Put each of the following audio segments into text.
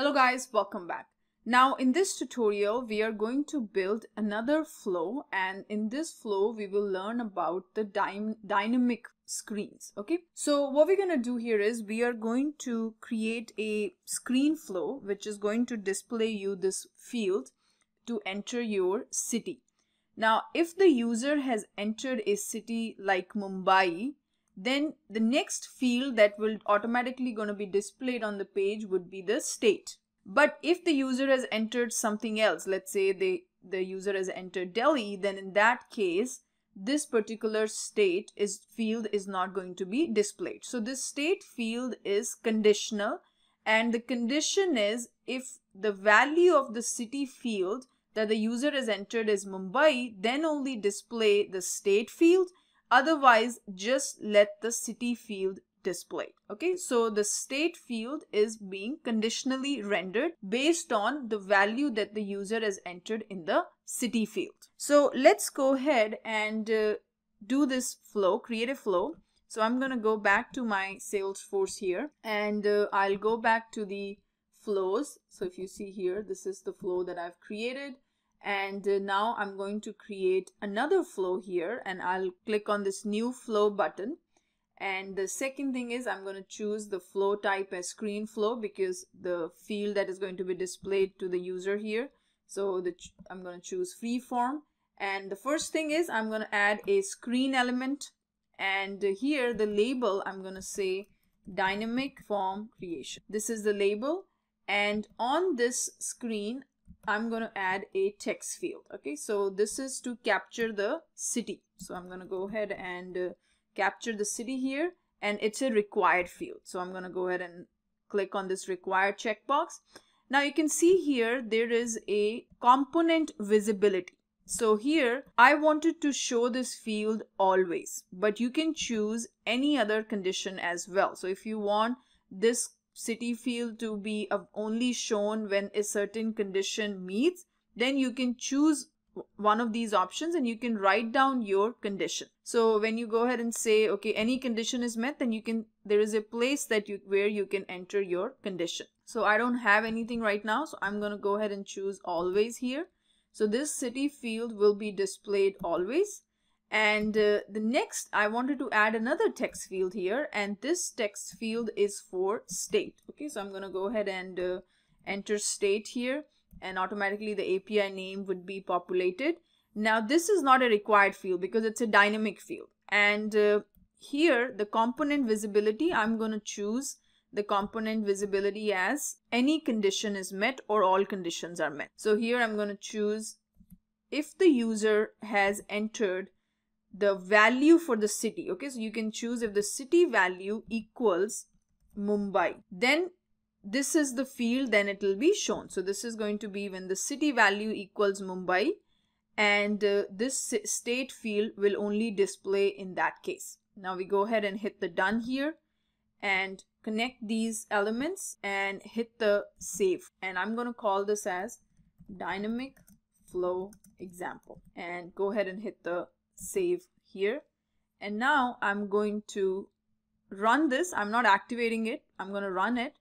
Hello guys, welcome back. Now in this tutorial, we are going to build another flow and in this flow, we will learn about the dy dynamic screens. Okay, so what we're going to do here is we are going to create a screen flow which is going to display you this field to enter your city. Now, if the user has entered a city like Mumbai, then the next field that will automatically going to be displayed on the page would be the state. But if the user has entered something else, let's say the, the user has entered Delhi, then in that case, this particular state is field is not going to be displayed. So this state field is conditional and the condition is if the value of the city field that the user has entered is Mumbai, then only display the state field Otherwise, just let the city field display. Okay, so the state field is being conditionally rendered based on the value that the user has entered in the city field. So let's go ahead and uh, do this flow, create a flow. So I'm going to go back to my Salesforce here and uh, I'll go back to the flows. So if you see here, this is the flow that I've created and uh, now I'm going to create another flow here and I'll click on this new flow button. And the second thing is I'm going to choose the flow type as screen flow because the field that is going to be displayed to the user here. So the I'm going to choose free form and the first thing is I'm going to add a screen element. And here the label I'm going to say dynamic form creation. This is the label. And on this screen I'm going to add a text field. Okay, so this is to capture the city. So I'm going to go ahead and uh, capture the city here and it's a required field. So I'm going to go ahead and click on this required checkbox. Now you can see here there is a component visibility. So here I wanted to show this field always, but you can choose any other condition as well. So if you want this city field to be only shown when a certain condition meets, then you can choose one of these options and you can write down your condition. So when you go ahead and say, okay, any condition is met, then you can, there is a place that you, where you can enter your condition. So I don't have anything right now. So I'm going to go ahead and choose always here. So this city field will be displayed always. And uh, the next, I wanted to add another text field here. And this text field is for state. Okay, so I'm going to go ahead and uh, enter state here. And automatically the API name would be populated. Now, this is not a required field because it's a dynamic field. And uh, here, the component visibility, I'm going to choose the component visibility as any condition is met or all conditions are met. So here I'm going to choose if the user has entered the value for the city. Okay, so you can choose if the city value equals Mumbai. Then this is the field, then it will be shown. So this is going to be when the city value equals Mumbai and uh, this state field will only display in that case. Now we go ahead and hit the done here and connect these elements and hit the save. And I'm going to call this as dynamic flow example and go ahead and hit the save here. And now I'm going to run this. I'm not activating it. I'm going to run it.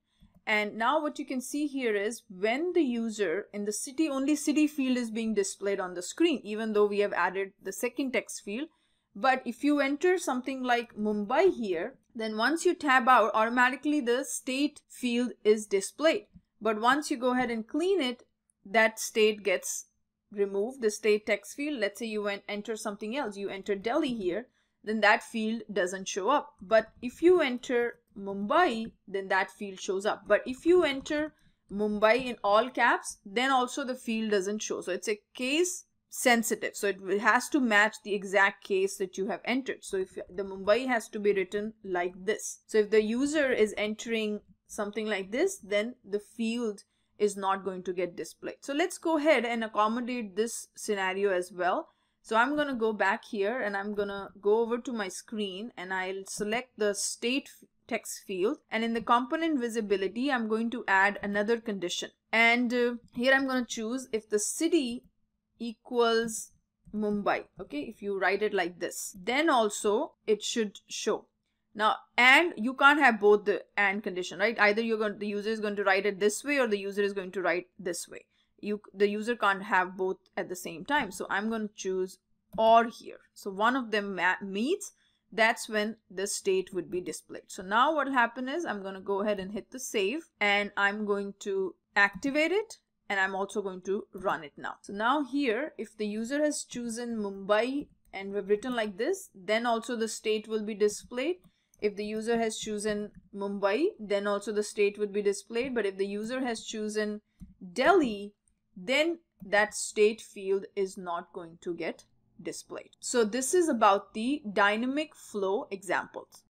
And now what you can see here is when the user in the city only city field is being displayed on the screen even though we have added the second text field. But if you enter something like Mumbai here then once you tab out automatically the state field is displayed. But once you go ahead and clean it that state gets remove the state text field, let's say you went enter something else, you enter Delhi here, then that field doesn't show up. But if you enter Mumbai, then that field shows up. But if you enter Mumbai in all caps, then also the field doesn't show. So it's a case sensitive. So it has to match the exact case that you have entered. So if the Mumbai has to be written like this. So if the user is entering something like this, then the field is not going to get displayed. So let's go ahead and accommodate this scenario as well. So I'm going to go back here and I'm going to go over to my screen and I'll select the state text field. And in the component visibility I'm going to add another condition. And uh, here I'm going to choose if the city equals Mumbai okay? If you write it like this. Then also it should show now and you can't have both the and condition right? Either you're going the user is going to write it this way or the user is going to write this way. You the user can't have both at the same time. So i'm going to choose or here. So one of them meets that's when the state would be displayed. So now what will happen is i'm going to go ahead and hit the save and i'm going to activate it and i'm also going to run it now. So now here if the user has chosen mumbai and we've written like this then also the state will be displayed if the user has chosen Mumbai, then also the state would be displayed. But if the user has chosen Delhi, then that state field is not going to get displayed. So this is about the dynamic flow examples.